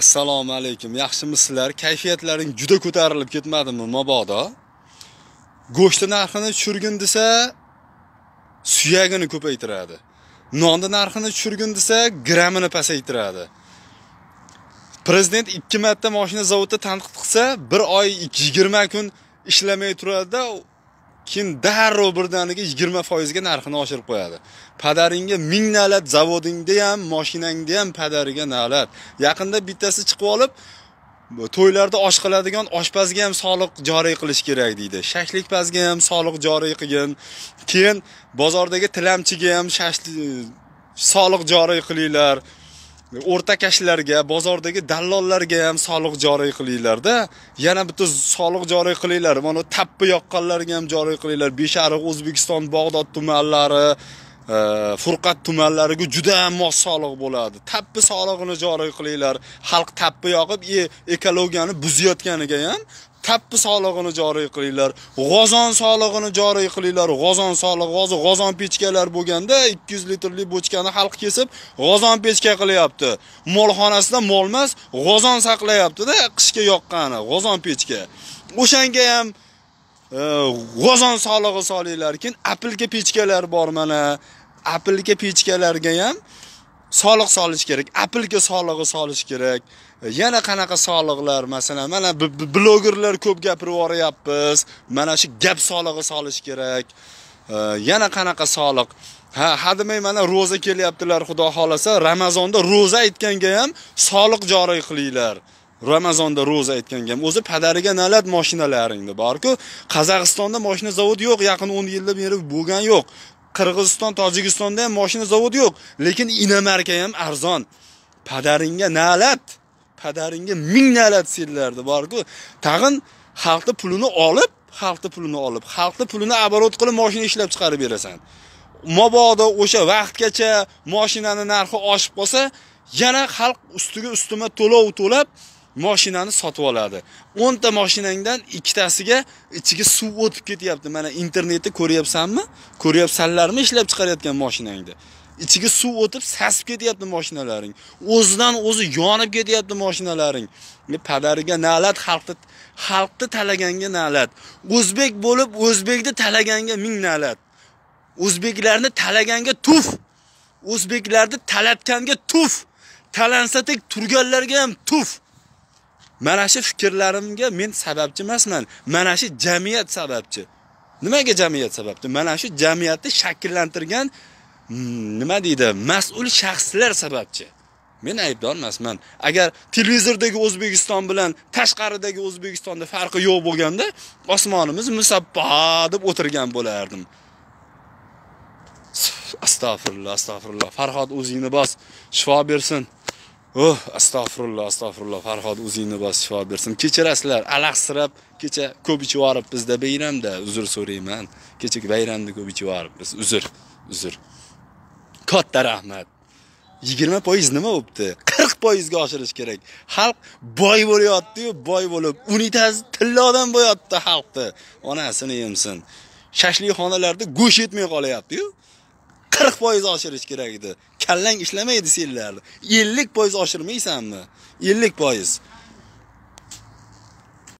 assalomu alaykum. Yaxshimisizlar kayfiyatlaring juda ko'tarilib ketmadimi mabodo go'shtni narxini tushirgin desa suyagini ko'paytiradi. Nonni narxini tushirgin desa grammini pasaytiradi. Prezident ikki marta moshina zavodda tanqid qilsa bir oy yigirma kun ishlamay turadida keyin darrov birdaniga yigirma foizga narxini oshirib qo'yadi. Padaringga ming na'lat zavodingda ham moshinangda ham padariga na'lat. Yaqinda bittasi chiqib olib to'ylarda osh qiladigan oshpazga ham soliq joriy qilish kerak deydi. Shashlikpazga ham soliq joriy qilgin. Keyin bozordagi tilamchiga ham soliq joriy qilinglar. O'rtakashlarga bozordagi dallollarga ham soliq joriy qilinglarda. Yana bitta soliq joriy qilinglar mana tappi yoqqanlarga ham joriy qilinglar. Beshariq o'zbekiston bog'dod tumanlari furqat tumanlariga juda ham mos soliq bo'ladi. Tappi solig'ini joriy qilinglar. Xalq tappi yoqib ekologiyani buzayotganiga ham tappi solig'ini joriy qilinglar. G'ozon solig'ini joriy qilinglar. G'ozon solig'i hozir g'ozon pechkalar bo'lganda 200 litrli bochkani xalq kesib g'ozon pechka qilyapti. Molxonasida mol emas g'ozon saqlayaptida qishga yoqqani g'ozon pechka. O'shanga ham e, g'ozon solig'i solinglar keyin apilka pechkalar bor mana. Apilka pechkalarga ham soliq solish kerak. Apilka solig'i solish kerak. E, yana qanaqa soliqlar? Masalan mana blogerlar ko'p gapirib yuboryapmiz mana shu gap solig'i solish kerak. E, yana qanaqa soliq? Ha hademay mana ro'za kelyaptilar xudo xohlasa. Ramazonda ro'za aytganga ham soliq joriy qilinglar. Ramazonda ro'za aytganga ham. O'zi padariga nalat mashinalaringni borku. Qozog'istonda moshina zavodi yo'q yaqin 10 yildan beri bo'lgan yo'q. Qirg'iziston tojikistonda ham moshina zavodi yo'q. Lekin inomarka ham arzon. Padaringga nalat padaringga ming na'lat senlarni borku. Tag'in xalqni pulini olib xalqni pulini olib xalqni pulini оборот qilib moshina ishlab chiqarib berasan. Mabodo o'sha vaqtgacha moshinani narxi oshib qolsa yana xalq ustiga ustima to'lov to'lab mashinani sotib oladi. O'nta mashinangdan ikkitasiga ichiga suv o'tib ketyapti. Mana internetda ko'ryapsanmi? Ko'ryapsanlarmi ishlab chiqarayotgan mashinangni? Ichiga suv o'tib sasib ketyapti mashinalaring o'zidan o'zi yonib ketyapti mashinalaring e, padariga na'lat xalqni xalqni talaganga na'lat. O'zbek bo'lib o'zbekni talaganga ming na'lat. O'zbeklarni talaganga tuf. O'zbeklarni talatganga tuf. Talansatek turganlarga ham tuf. Mana shu fikrlarimga men sababchi emasman. Mana shu jamiyat sababchi. Nimaga jamiyat sababchi? Mana shu jamiyatni shakllantirgan hmm, nima deydi mas'ul shaxslar sababchi. Men aybdor emasman agar televizordagi o'zbekiston bilan tashqaridagi o'zbekistonda farqi yo'q bo'lganda osmonimiz musabba deb o'tirgan bo'lardim. Astagfirullah, astagfirullah. farhod o'zingni bos. Shifo bersin. Oh astag'firulloh astag'firulloh farhod o'zingni bos shifo bersin. Kechirasizlar alahsirab kecha ko'p ichib yuboribmizda bayramda uzr so'rayman. Kecha bayramda ko'p ichib yuboribmiz uzr uzr. Katta rahmat. Yigirma foiz nima bo'libdi qirq foizga oshirish kerak. Xalq boy bo'lyaptiyu boy bo'lib. Unitaz tillodan bo'lyapti xalqni. Onasini yemsin. Shashlikxonalarda go'sht yetmay qolyaptiyu. 40 foiz oshirish kerak edi. Kallang ishlamaydi senlar. 50 foiz oshirmaysanmi? 50 foiz.